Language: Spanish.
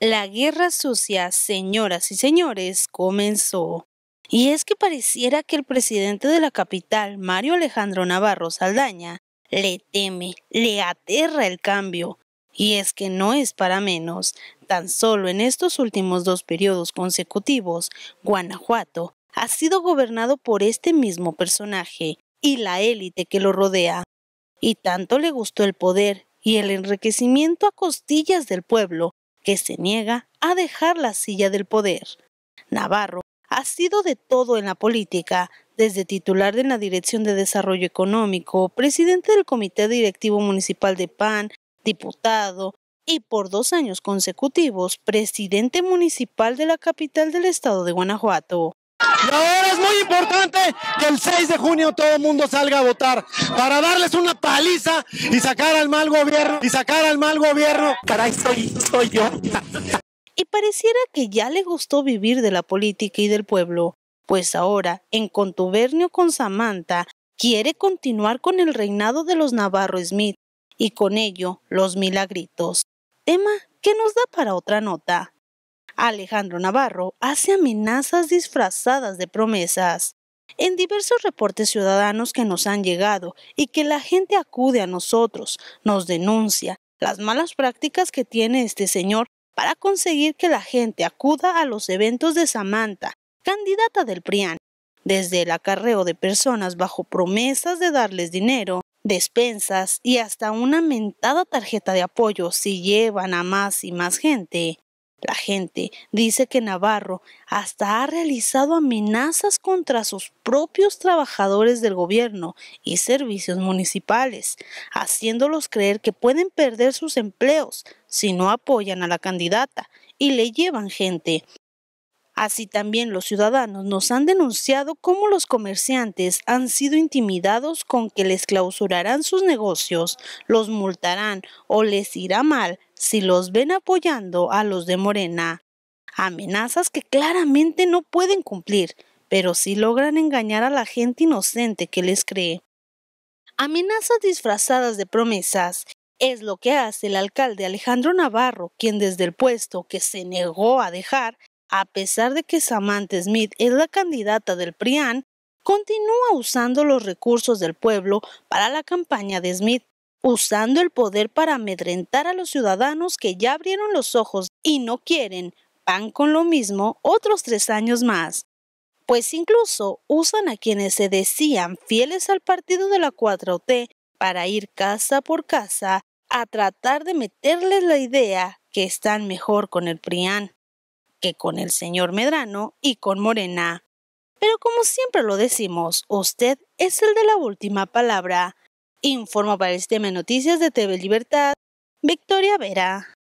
La guerra sucia, señoras y señores, comenzó. Y es que pareciera que el presidente de la capital, Mario Alejandro Navarro Saldaña, le teme, le aterra el cambio. Y es que no es para menos. Tan solo en estos últimos dos periodos consecutivos, Guanajuato ha sido gobernado por este mismo personaje y la élite que lo rodea. Y tanto le gustó el poder y el enriquecimiento a costillas del pueblo que se niega a dejar la silla del poder. Navarro ha sido de todo en la política, desde titular de la Dirección de Desarrollo Económico, presidente del Comité Directivo Municipal de PAN, diputado y por dos años consecutivos presidente municipal de la capital del estado de Guanajuato. Y ahora es muy importante que el 6 de junio todo el mundo salga a votar para darles una paliza y sacar al mal gobierno y sacar al mal gobierno. Caray, soy, soy yo. Y pareciera que ya le gustó vivir de la política y del pueblo, pues ahora, en contubernio con Samantha, quiere continuar con el reinado de los Navarro Smith y con ello los milagritos. Tema que nos da para otra nota. Alejandro Navarro hace amenazas disfrazadas de promesas. En diversos reportes ciudadanos que nos han llegado y que la gente acude a nosotros, nos denuncia las malas prácticas que tiene este señor para conseguir que la gente acuda a los eventos de Samantha, candidata del PRIAN, desde el acarreo de personas bajo promesas de darles dinero, despensas y hasta una mentada tarjeta de apoyo si llevan a más y más gente. La gente dice que Navarro hasta ha realizado amenazas contra sus propios trabajadores del gobierno y servicios municipales, haciéndolos creer que pueden perder sus empleos si no apoyan a la candidata y le llevan gente. Así también los ciudadanos nos han denunciado cómo los comerciantes han sido intimidados con que les clausurarán sus negocios, los multarán o les irá mal si los ven apoyando a los de Morena. Amenazas que claramente no pueden cumplir, pero sí logran engañar a la gente inocente que les cree. Amenazas disfrazadas de promesas es lo que hace el alcalde Alejandro Navarro, quien desde el puesto que se negó a dejar a pesar de que Samantha Smith es la candidata del PRIAN, continúa usando los recursos del pueblo para la campaña de Smith, usando el poder para amedrentar a los ciudadanos que ya abrieron los ojos y no quieren, van con lo mismo otros tres años más. Pues incluso usan a quienes se decían fieles al partido de la 4T para ir casa por casa a tratar de meterles la idea que están mejor con el PRIAN que con el señor Medrano y con Morena. Pero como siempre lo decimos, usted es el de la última palabra. Informa para el sistema de noticias de TV Libertad, Victoria Vera.